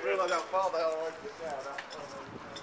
realize how far they are.